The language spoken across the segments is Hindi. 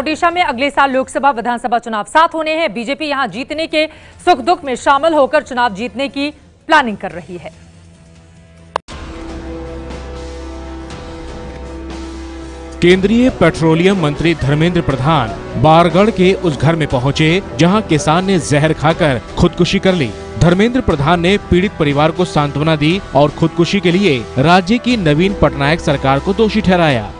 ओडिशा में अगले साल लोकसभा विधानसभा चुनाव साथ होने हैं। बीजेपी यहाँ जीतने के सुख दुख में शामिल होकर चुनाव जीतने की प्लानिंग कर रही है। केंद्रीय पेट्रोलियम मंत्री धर्मेंद्र प्रधान बारगढ़ के उस घर में पहुँचे, जहाँ किसान ने जहर खाकर खुदकुशी कर ली। धर्मेंद्र प्रधान ने पीड़ित परिवार को सांत्वना दी और खुदकुशी के लिए राज्य की नवीन पटनायक सरकार को दोषी ठहराया।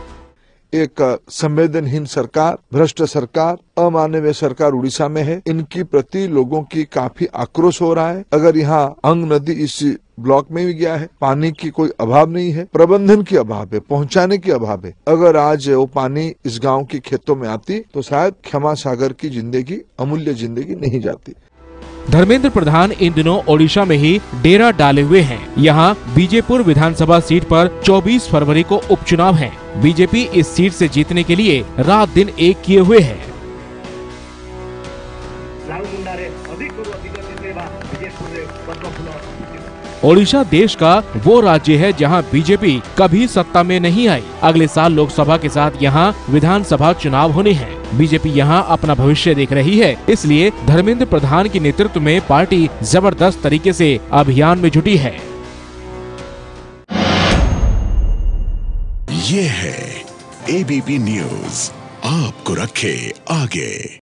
एक संवेदनहीन सरकार, भ्रष्ट सरकार, अमानवीय सरकार उड़ीसा में है। इनकी प्रति लोगों की काफ़ी आक्रोश हो रहा है। अगर यहाँ अंग नदी इस ब्लॉक में भी गया है, पानी की कोई अभाव नहीं है। प्रबंधन की अभाव है, पहुँचाने की अभाव है। अगर आज वो पानी इस गाँव के खेतों में आती तो शायद क्षमा सागर की ज़िंदगी, अमूल्य ज़िंदगी नहीं जाती। धर्मेंद्र प्रधान इन दिनों ओडिशा में ही डेरा डाले हुए हैं। यहाँ बीजेपुर विधानसभा सीट पर 24 फरवरी को उपचुनाव है। बीजेपी इस सीट से जीतने के लिए रात दिन एक किए हुए है। अधिक अधिक ओडिशा देश का वो राज्य है जहाँ बीजेपी कभी सत्ता में नहीं आई। अगले साल लोकसभा के साथ यहाँ विधानसभा चुनाव होने हैं। बीजेपी यहाँ अपना भविष्य देख रही है, इसलिए धर्मेंद्र प्रधान के नेतृत्व में पार्टी ज़बरदस्त तरीके से अभियान में जुटी है। ये है एबीपी न्यूज़ आपको रखे आगे।